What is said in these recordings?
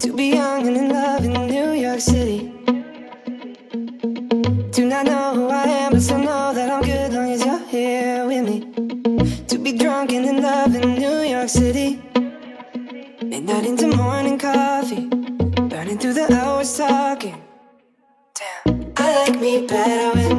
To be young and in love in New York City. Do not know who I am, but still know that I'm good long as you're here with me. To be drunk and in love in New York City. Midnight into morning coffee, burning through the hours talking. Damn, I like me better when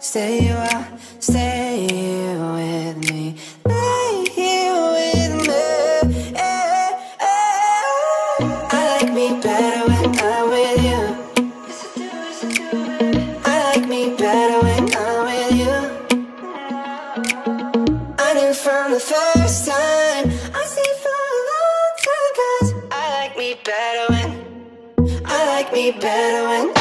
when you Stay a stay stay with me. Stay stay. Stay stay stay here with me. eh, eh. I like me better when I'm with you. I like me better when I'm with you. I knew from the first time I stayed for a long time Cause I like me better when I like me better when